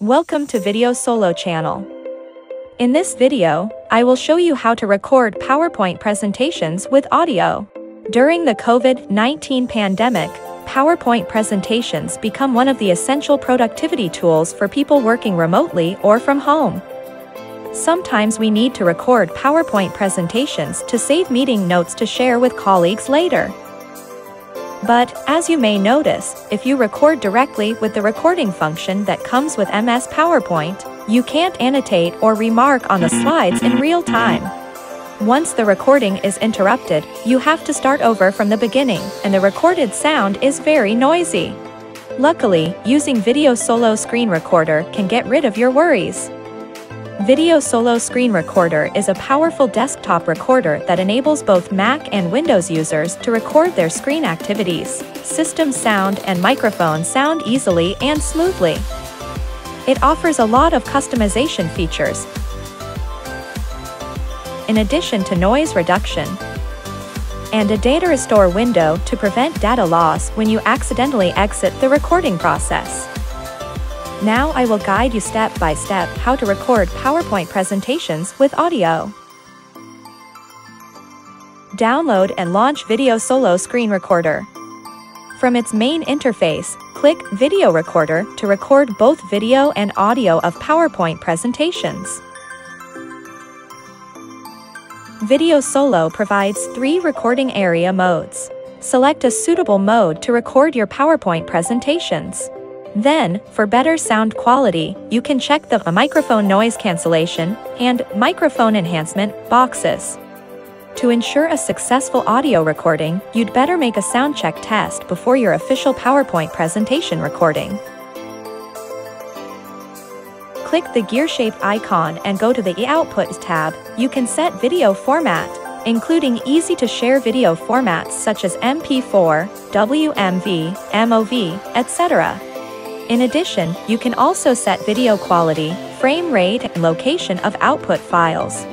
Welcome to VideoSolo channel. In this video, I will show you how to record PowerPoint presentations with audio. During the COVID-19 pandemic, PowerPoint presentations become one of the essential productivity tools for people working remotely or from home. Sometimes we need to record PowerPoint presentations to save meeting notes to share with colleagues later. But, as you may notice, if you record directly with the recording function that comes with MS PowerPoint, you can't annotate or remark on the slides in real time. Once the recording is interrupted, you have to start over from the beginning, and the recorded sound is very noisy. Luckily, using VideoSolo Screen Recorder can get rid of your worries. VideoSolo Screen Recorder is a powerful desktop recorder that enables both Mac and Windows users to record their screen activities, system sound and microphone sound easily and smoothly. It offers a lot of customization features, in addition to noise reduction, and a data restore window to prevent data loss when you accidentally exit the recording process. Now I will guide you step by step how to record PowerPoint presentations with audio. Download and launch VideoSolo Screen Recorder. From its main interface, click Video Recorder to record both video and audio of PowerPoint presentations. VideoSolo provides three recording area modes. Select a suitable mode to record your PowerPoint presentations. Then, for better sound quality, you can check the microphone noise cancellation and microphone enhancement boxes. To ensure a successful audio recording, you'd better make a sound check test before your official PowerPoint presentation recording. Click the gear-shaped icon and go to the Output tab. You can set video format, including easy-to-share video formats such as MP4, WMV, MOV, etc. In addition, you can also set video quality, frame rate, and location of output files.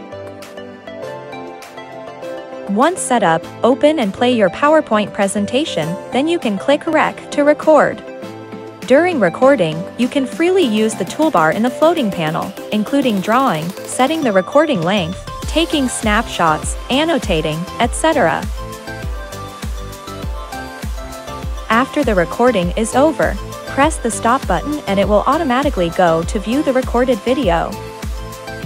Once set up, open and play your PowerPoint presentation, then you can click Rec to record. During recording, you can freely use the toolbar in the floating panel, including drawing, setting the recording length, taking snapshots, annotating, etc. After the recording is over, press the stop button and it will automatically go to view the recorded video.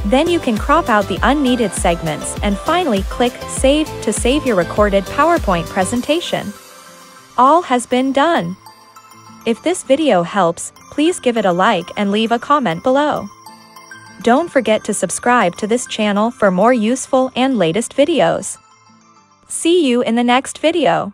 Then you can crop out the unneeded segments and finally click Save to save your recorded PowerPoint presentation. All has been done. If this video helps, please give it a like and leave a comment below. Don't forget to subscribe to this channel for more useful and latest videos. See you in the next video.